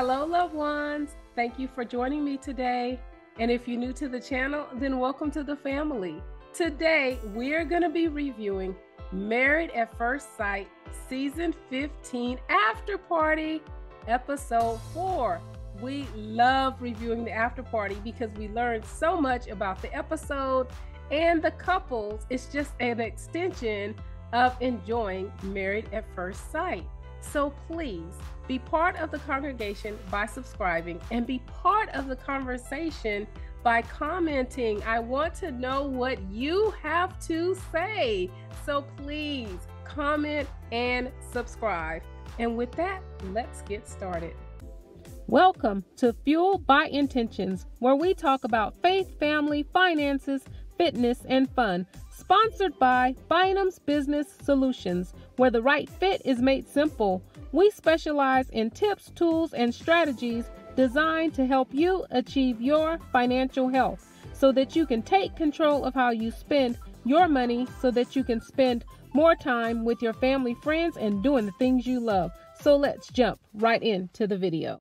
Hello, loved ones. Thank you for joining me today. And if you're new to the channel, then welcome to the family. Today, we're going to be reviewing Married at First Sight Season 15 After Party, Episode 4. We love reviewing the after party because we learned so much about the episode and the couples. It's just an extension of enjoying Married at First Sight. So please be part of the congregation by subscribing and be part of the conversation by commenting. I want to know what you have to say. So please comment and subscribe. And with that, let's get started. Welcome to Fueled By Intentions, where we talk about faith, family, finances, fitness, and fun. Sponsored by Bynum's Business Solutions, where the right fit is made simple. We specialize in tips, tools, and strategies designed to help you achieve your financial health so that you can take control of how you spend your money so that you can spend more time with your family, friends, and doing the things you love. So let's jump right into the video.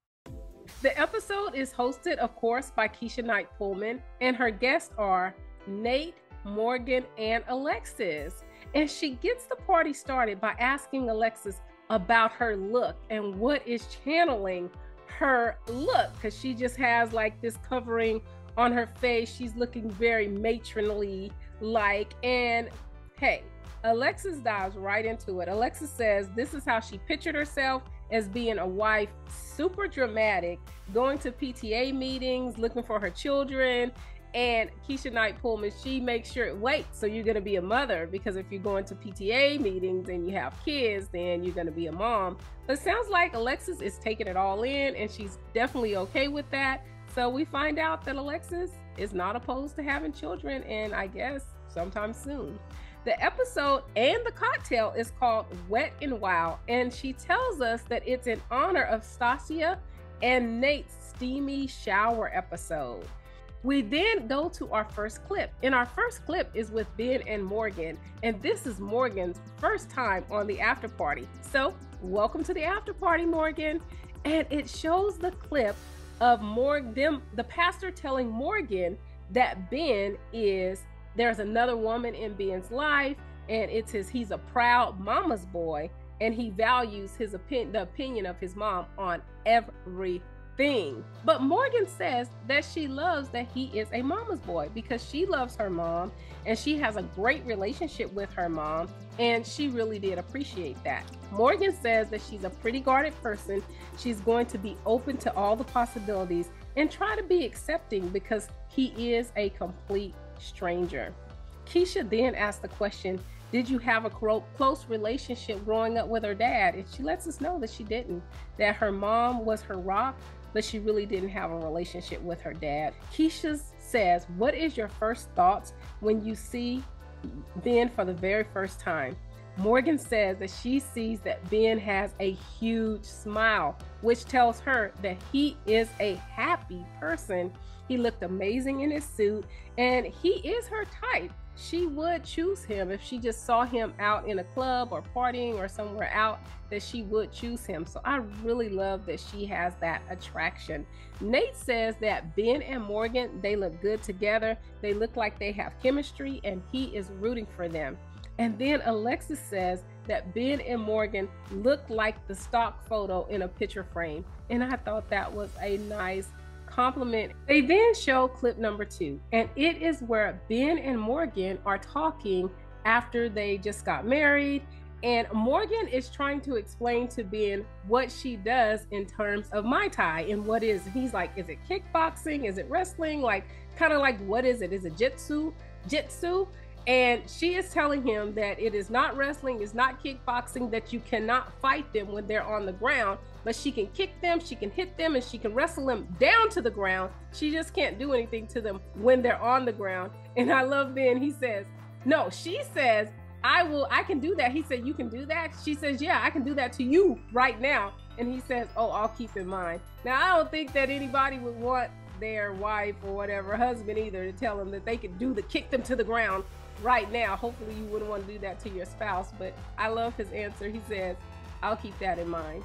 The episode is hosted, of course, by Keshia Knight Pulliam, and her guests are Nate, Morgan, and Alexis. And she gets the party started by asking Alexis about her look and what is channeling her look because she just has like this covering on her face. She's looking very matronly like. And hey, Alexis dives right into it. Alexis says this is how she pictured herself as being a wife, super dramatic, going to PTA meetings, looking for her children, and Keshia Knight Pulliam, she makes sure, it wait, so you're going to be a mother because if you're going to PTA meetings and you have kids, then you're going to be a mom. But it sounds like Alexis is taking it all in and she's definitely okay with that. So we find out that Alexis is not opposed to having children and I guess sometime soon. The episode and the cocktail is called Wet and Wild, and she tells us that it's in honor of Stacia and Nate's steamy shower episode. We then go to our first clip. And our first clip is with Ben and Morgan. And this is Morgan's first time on the after party. So, welcome to the after party, Morgan. And it shows the clip of Morgan, them, the pastor telling Morgan that Ben is there's another woman in Ben's life, and it's his he's a proud mama's boy, and he values his opinion the opinion of his mom on every thing. But Morgan says that she loves that he is a mama's boy because she loves her mom and she has a great relationship with her mom. And she really did appreciate that. Morgan says that she's a pretty guarded person. She's going to be open to all the possibilities and try to be accepting because he is a complete stranger. Keshia then asked the question did you have a close relationship growing up with her dad? And she lets us know that she didn't, that her mom was her rock, but she really didn't have a relationship with her dad. Keshia says, What is your first thoughts when you see Ben for the very first time? Morgan says that she sees that Ben has a huge smile, which tells her that he is a happy person. He looked amazing in his suit, and he is her type she would choose him if she just saw him out in a club or partying or somewhere out that she would choose him. So i really love that she has that attraction. Nate says that ben and morgan they look good together. They look like they have chemistry and he is rooting for them. And then alexis says that ben and morgan look like the stock photo in a picture frame. And i thought that was a nice compliment. They then show clip number two, and it is where Ben and Morgan are talking after they just got married. And Morgan is trying to explain to Ben what she does in terms of Muay Thai and what is. He's like, is it kickboxing? Is it wrestling? Like, kind of like, what is it? Is it jitsu? Jitsu? And she is telling him that it is not wrestling, it's not kickboxing, that you cannot fight them when they're on the ground, but she can kick them, she can hit them, and she can wrestle them down to the ground. She just can't do anything to them when they're on the ground. And I love Ben, he says, No, she says, I will, I can do that. He said, You can do that? She says, Yeah, I can do that to you right now. And he says, Oh, I'll keep in mind. Now, I don't think that anybody would want their wife or whatever husband either to tell them that they could do the kick them to the ground right now. Hopefully, you wouldn't want to do that to your spouse, but I love his answer. He says, I'll keep that in mind.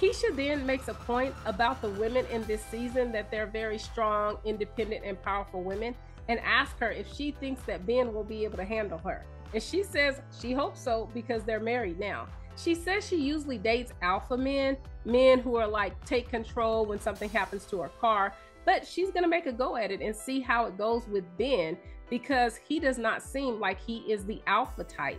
Keshia then makes a point about the women in this season that they're very strong, independent, and powerful women and asks her if she thinks that Ben will be able to handle her. And she says she hopes so because they're married now. She says she usually dates alpha men, men who are like take control when something happens to her car, but she's to make a go at it and see how it goes with Ben because he does not seem like he is the alpha type.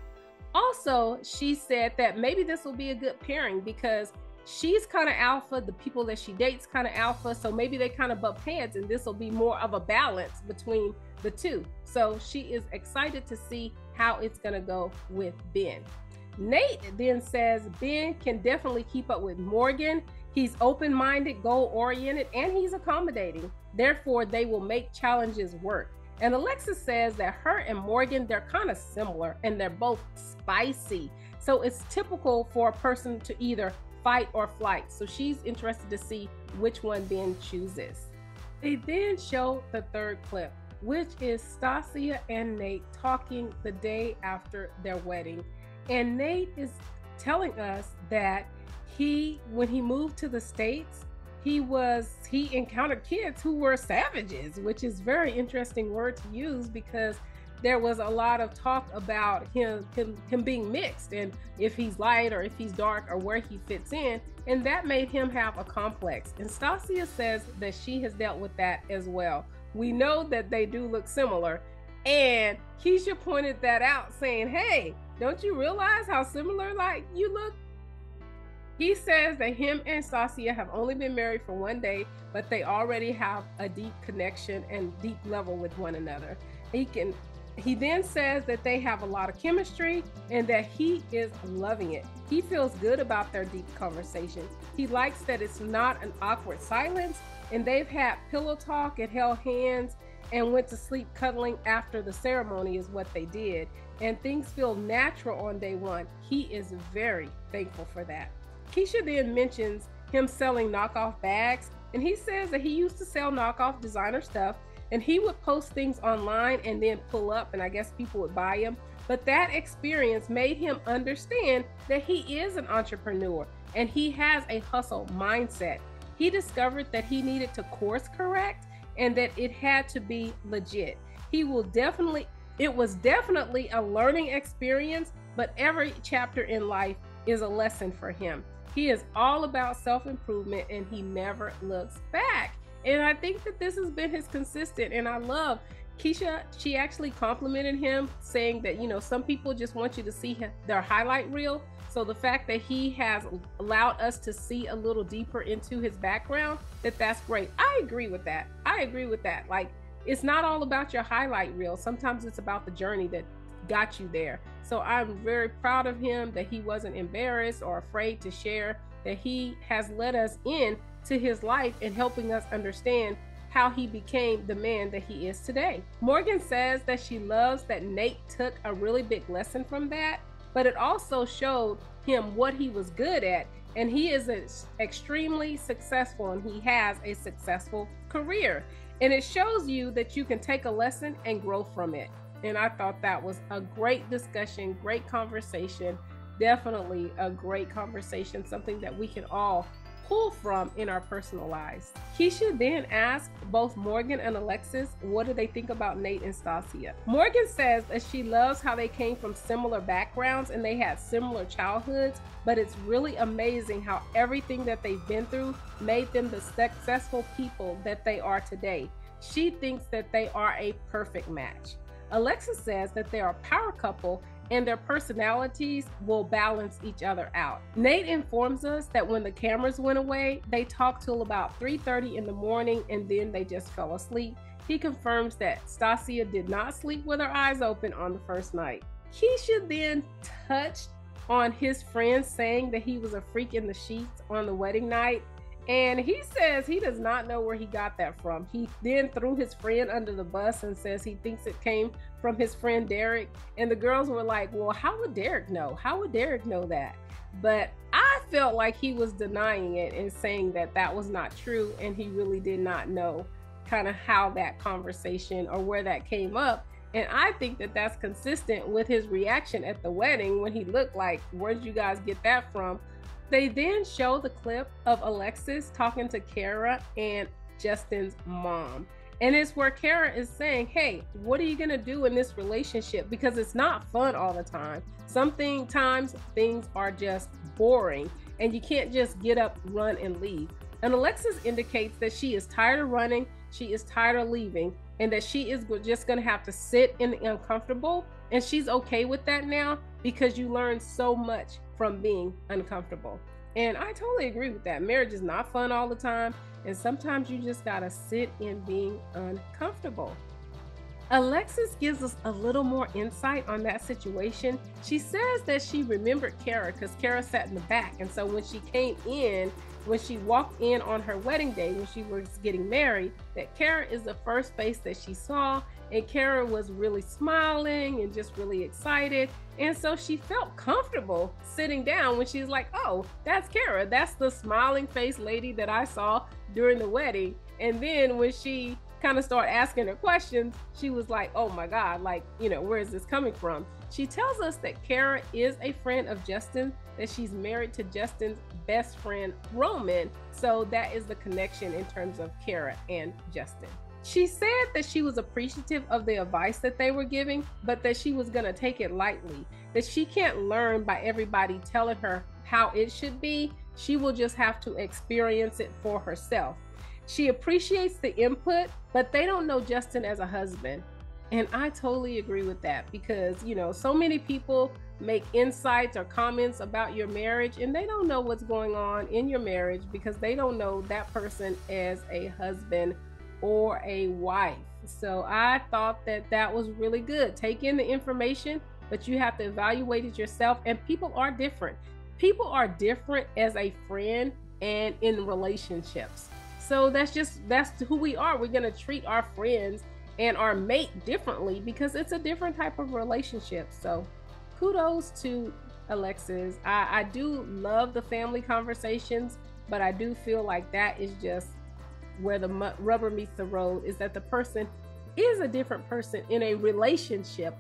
Also, she said that maybe this will be a good pairing because she's kind of alpha, the people that she dates kind of alpha, so maybe they kind of bump heads and this will be more of a balance between the two. So she is excited to see how it's going to go with Ben. Nate then says Ben can definitely keep up with Morgan. He's open minded, goal oriented, and he's accommodating. Therefore, they will make challenges work. And Alexis says that her and Morgan, they're kind of similar and they're both spicy. So it's typical for a person to either fight or flight. So she's interested to see which one Ben chooses. They then show the third clip, which is Stacia and Nate talking the day after their wedding. And Nate is telling us that he, when he moved to the States, he was he encountered kids who were savages, which is very interesting word to use because there was a lot of talk about him, him him being mixed and if he's light or if he's dark or where he fits in. And that made him have a complex. And stacia says that she has dealt with that as well. We know that they do look similar. And keshia pointed that out saying hey don't you realize how similar like you look he says that him and Stacia have only been married for one day, but they already have a deep connection and deep level with one another. He can he then says that they have a lot of chemistry and that he is loving it. He feels good about their deep conversation. He likes that it's not an awkward silence and they've had pillow talk and held hands and went to sleep cuddling after the ceremony is what they did. And things feel natural on day one. He is very thankful for that. Keshia then mentions him selling knockoff bags and he says that he used to sell knockoff designer stuff and he would post things online and then pull up, and I guess people would buy him. But that experience made him understand that he is an entrepreneur and he has a hustle mindset. He discovered that he needed to course correct and that it had to be legit. He will definitely, it was definitely a learning experience, but every chapter in life is a lesson for him. He is all about self improvement and he never looks back. And I think that this has been his consistent. And I love Keshia, she actually complimented him, saying that, you know, some people just want you to see their highlight reel. So the fact that he has allowed us to see a little deeper into his background, that that's great. I agree with that. I agree with that. Like, it's not all about your highlight reel. Sometimes it's about the journey that got you there. So I'm very proud of him that he wasn't embarrassed or afraid to share that he has let us in to his life and helping us understand how he became the man that he is today. Morgan says that she loves that Nate took a really big lesson from that, but it also showed him what he was good at. And he is extremely successful and he has a successful career. And it shows you that you can take a lesson and grow from it. And I thought that was a great discussion, great conversation. Definitely a great conversation, something that we can all pull from in our personal lives. Keshia then asked both Morgan and Alexis what do they think about Nate and Stacia. Morgan says that she loves how they came from similar backgrounds and they had similar childhoods, but it's really amazing how everything that they've been through made them the successful people that they are today. She thinks that they are a perfect match. Alexis says that they are a power couple and their personalities will balance each other out. Nate informs us that when the cameras went away, they talked till about 3:30 in the morning and then they just fell asleep. He confirms that Stacia did not sleep with her eyes open on the first night. Keshia then touched on his friend saying that he was a freak in the sheets on the wedding night and he says he does not know where he got that from. He then threw his friend under the bus and says he thinks it came from his friend Derek. And the girls were like, Well, how would Derek know? How would Derek know that? But I felt like he was denying it and saying that that was not true. And he really did not know kind of how that conversation or where that came up. And I think that that's consistent with his reaction at the wedding when he looked like, Where'd you guys get that from? They then show the clip of Alexis talking to Kara and Justin's mom. And it's where Kara is saying, Hey, what are you going to do in this relationship? Because it's not fun all the time. Something times things are just boring and you can't just get up, run, and leave. And Alexis indicates that she is tired of running, she is tired of leaving, and that she is just going to have to sit in the uncomfortable. And she's okay with that now because you learn so much from being uncomfortable. And I totally agree with that. Marriage is not fun all the time. And sometimes you just got to sit in being uncomfortable. Alexis gives us a little more insight on that situation. She says that she remembered Kara because Kara sat in the back. And so when she came in, when she walked in on her wedding day, when she was getting married, that Kara is the first face that she saw. And Kara was really smiling and just really excited. And so she felt comfortable sitting down when she's like, oh, that's Kara. That's the smiling face lady that I saw during the wedding. And then when she kind of started asking her questions, she was like, oh my God, like, you know, where is this coming from? She tells us that Kara is a friend of Justin, that she's married to Justin's best friend, Roman. So that is the connection in terms of Kara and Justin. She said that she was appreciative of the advice that they were giving, but that she was going to take it lightly, that she can't learn by everybody telling her how it should be. She will just have to experience it for herself. She appreciates the input, but they don't know Justin as a husband. And I totally agree with that because, you know, so many people make insights or comments about your marriage and they don't know what's going on in your marriage because they don't know that person as a husband or a wife. So I thought that that was really good. Take in the information, but you have to evaluate it yourself. And people are different. People are different as a friend and in relationships. So that's just that's who we are. We're gonna treat our friends and our mate differently because it's a different type of relationship. So kudos to Alexis. I, I do love the family conversations, but I do feel like that is just where the rubber meets the road is that the person is a different person in a relationship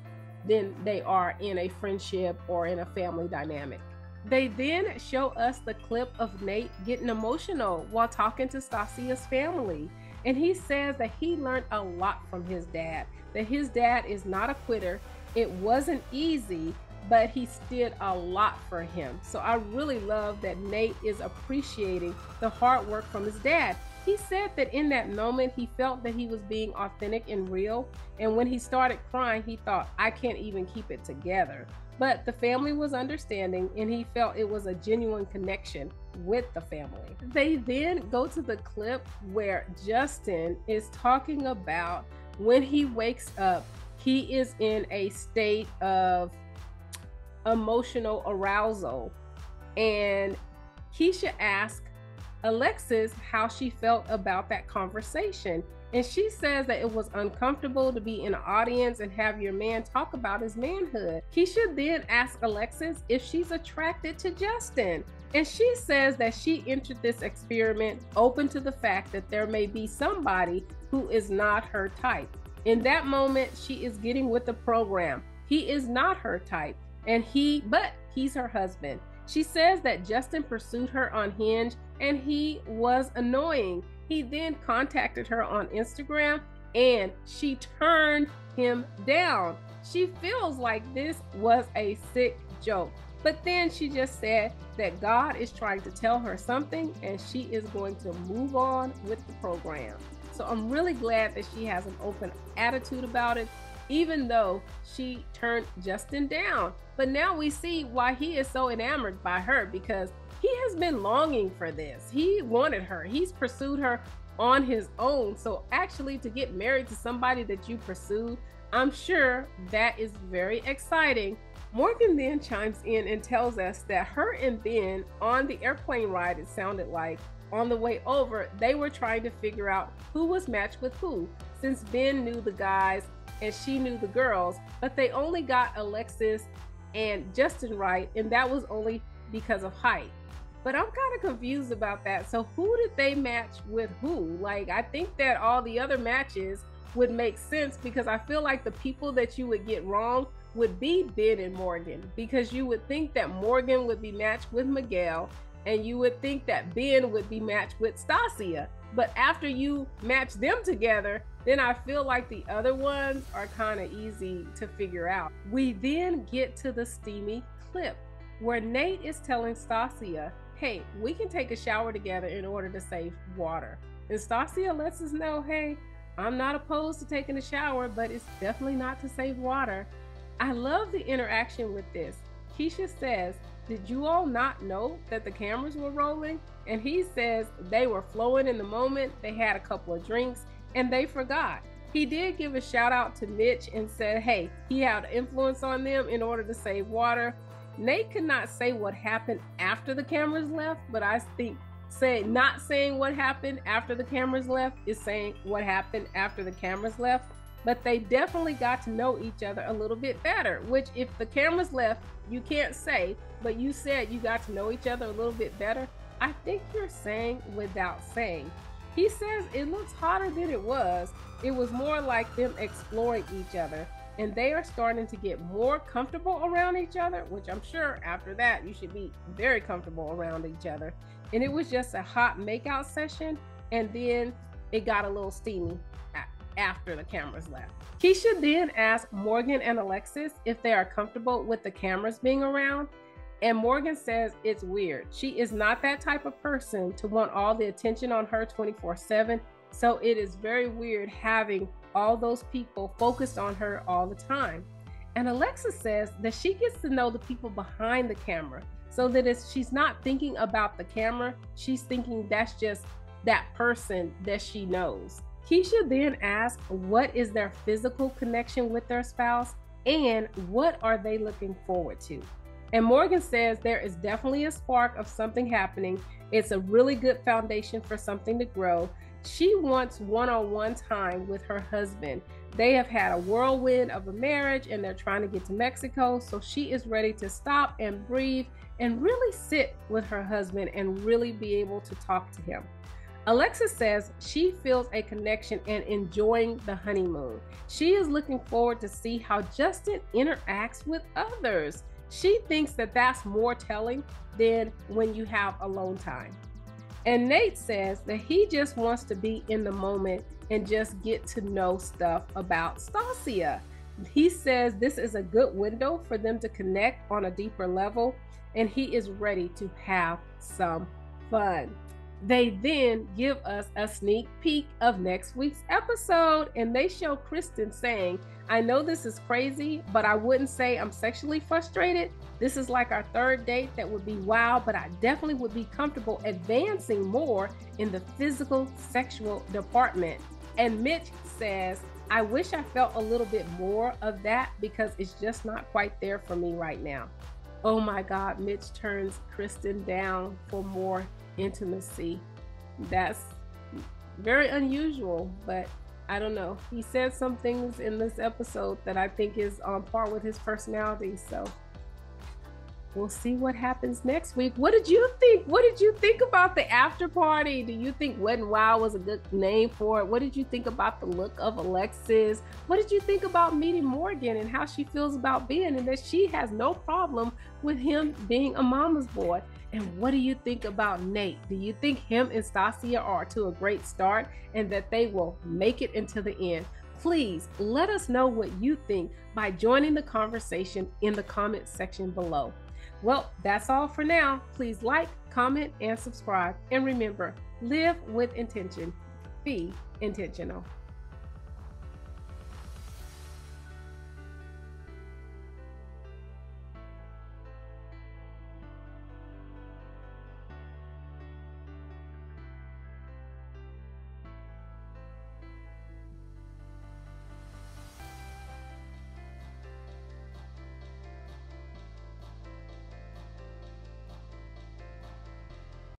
than they are in a friendship or in a family dynamic. They then show us the clip of Nate getting emotional while talking to Stacia's family. And he says that he learned a lot from his dad, that his dad is not a quitter. It wasn't easy, but he did a lot for him. So I really love that Nate is appreciating the hard work from his dad. He said that in that moment, he felt that he was being authentic and real. And when he started crying, he thought, I can't even keep it together. But the family was understanding, and he felt it was a genuine connection with the family. They then go to the clip where Justin is talking about when he wakes up, he is in a state of emotional arousal. And Keshia asked Alexis how she felt about that conversation. And she says that it was uncomfortable to be in an audience and have your man talk about his manhood. Keshia then asks Alexis if she's attracted to Justin. And she says that she entered this experiment open to the fact that there may be somebody who is not her type. In that moment, she is getting with the program. He is not her type, and he, but he's her husband. She says that Justin pursued her on Hinge and he was annoying. He then contacted her on Instagram and she turned him down. She feels like this was a sick joke. But then she just said that God is trying to tell her something and she is going to move on with the program. So I'm really glad that she has an open attitude about it even though she turned Justin down. But now we see why he is so enamored by her because he has been longing for this. He wanted her, he's pursued her on his own. So, actually, to get married to somebody that you pursued, I'm sure that is very exciting. Morgan then chimes in and tells us that her and Ben on the airplane ride, it sounded like, on the way over, they were trying to figure out who was matched with who, since Ben knew the guys and she knew the girls, but they only got Alexis and Justin right, and that was only because of height. But I'm kind of confused about that. So who did they match with who? Like I think that all the other matches would make sense because I feel like the people that you would get wrong would be Ben and Morgan because you would think that Morgan would be matched with Miguel and you would think that Ben would be matched with Stacia. But after you match them together, then I feel like the other ones are kind of easy to figure out. We then get to the steamy clip where Nate is telling Stacia, hey, we can take a shower together in order to save water. And Stacia lets us know, hey, I'm not opposed to taking a shower, but it's definitely not to save water. I love the interaction with this. Keshia says, Did you all not know that the cameras were rolling? And he says they were flowing in the moment. They had a couple of drinks and they forgot. He did give a shout out to Mitch and said, Hey, he had influence on them in order to save water. Nate could not say what happened after the cameras left, but I think say not saying what happened after the cameras left is saying what happened after the cameras left but they definitely got to know each other a little bit better which if the cameras left you can't say but you said you got to know each other a little bit better. I think you're saying without saying. He says it looks hotter than it was. It was more like them exploring each other and they are starting to get more comfortable around each other, which I'm sure after that you should be very comfortable around each other. And it was just a hot makeout session, and then it got a little steamy after the cameras left. Keshia then asked Morgan and Alexis if they are comfortable with the cameras being around. And Morgan says it's weird. She is not that type of person to want all the attention on her 24 7. So it is very weird having all those people focused on her all the time. And Alexis says that she gets to know the people behind the camera so that if she's not thinking about the camera, she's thinking that's just that person that she knows. Keshia then asks what is their physical connection with their spouse and what are they looking forward to. And Morgan says there is definitely a spark of something happening. It's a really good foundation for something to grow. She wants one on one time with her husband. They have had a whirlwind of a marriage and they're trying to get to Mexico. So she is ready to stop and breathe and really sit with her husband and really be able to talk to him. Alexa says she feels a connection and enjoying the honeymoon. She is looking forward to see how Justin interacts with others. She thinks that that's more telling than when you have alone time. And Nate says that he just wants to be in the moment and just get to know stuff about Stacia. He says this is a good window for them to connect on a deeper level, and he is ready to have some fun. They then give us a sneak peek of next week's episode, and they show Krysten saying, I know this is crazy, but I wouldn't say I'm sexually frustrated. This is like our third date that would be wow, but I definitely would be comfortable advancing more in the physical sexual department. And Mitch says, I wish I felt a little bit more of that because it's just not quite there for me right now. Oh my God, Mitch turns Krysten down for more intimacy. That's very unusual, but I don't know. He said some things in this episode that I think is on par with his personality. So we'll see what happens next week. What did you think? What did you think about the after party? Do you think Wet and Wild was a good name for it? What did you think about the look of Alexis? What did you think about meeting Morgan and how she feels about being and that she has no problem with him being a mama's boy? And what do you think about Nate? Do you think him and Stacia are to a great start and that they will make it into the end? Please let us know what you think by joining the conversation in the comment section below. Well, that's all for now. Please like, comment, and subscribe. And remember, live with intention. Be intentional.